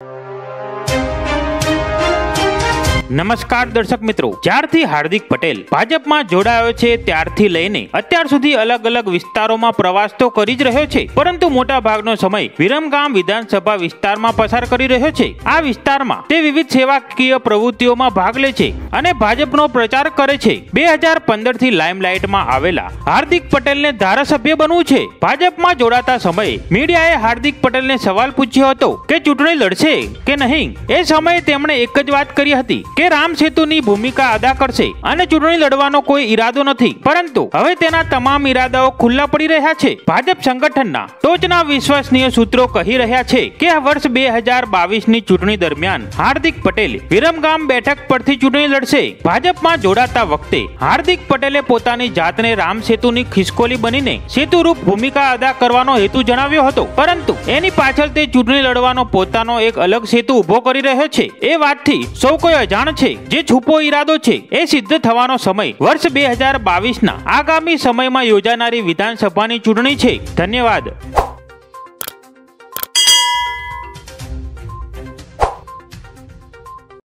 you નમસ્કાર દર્શક મિત્રો. જ્યારથી હાર્દિક પટેલ ભાજપમાં જોડાયો છે, ત્યારથી લઈને અત્યાર સુધી અલગ અલગ વિસ્તારોમાં પ્રવાસ તો કરી જ રહ્યો છે, પરંતુ મોટા ભાગનો સમય વિરમગામ વિધાનસભા વિસ્તારમાં પસાર કરી રહ્યો છે. આ વિસ્તારમાં તે વિવિધ સેવાકીય પ્રવૃત્તિઓમાં ભાગ લે છે અને ભાજપનો પ્રચાર કરે છે. બે હજાર પંદરથી લાઇમલાઇટમાં આવેલા હાર્દિક પટેલને ધારાસભ્ય બનવું છે. ભાજપમાં જોડાતા સમયે મીડિયાએ હાર્દિક પટેલને સવાલ પૂછ્યો હતો કે ચૂંટણી લડશે કે નહીં? એ સમયે તેમણે એક જ વાત કરી હતી કે રામ સેતુની ભૂમિકા અદા કરશે અને ચૂંટણી લડવાનો કોઈ ઈરાદો નથી. પરંતુ હવે તેના તમામ ઈરાદાઓ ખુલ્લા પડી રહ્યા છે. ભાજપ સંગઠનના ટોચના વિશ્વસનીય સૂત્રો કહી રહ્યા છે કે આ વર્ષ બે હજાર બાવીસની ચૂંટણી દરમિયાન હાર્દિક પટેલ વિરમગામ બેઠક પરથી ચૂંટણી લડશે. ભાજપમાં જોડાતા વખતે હાર્દિક પટેલે પોતાની જાતને રામ સેતુની ખિસકોલી બનીને સેતુરૂપ ભૂમિકા અદા કરવાનો હેતુ જણાવ્યો હતો. પરંતુ એની પાછળ તે ચૂંટણી લડવાનો પોતાનો એક અલગ સેતુ ઊભો કરી રહ્યો છે. એ વાતથી સૌ કોઈ અજાણ છે, જે છુપો ઈરાદો છે, એ સિદ્ધ થવાનો સમય. વર્ષ બે હજાર બાવીસના આગામી સમયમાં યોજાનારી વિધાનસભાની ચૂંટણી છે. ધન્યવાદ.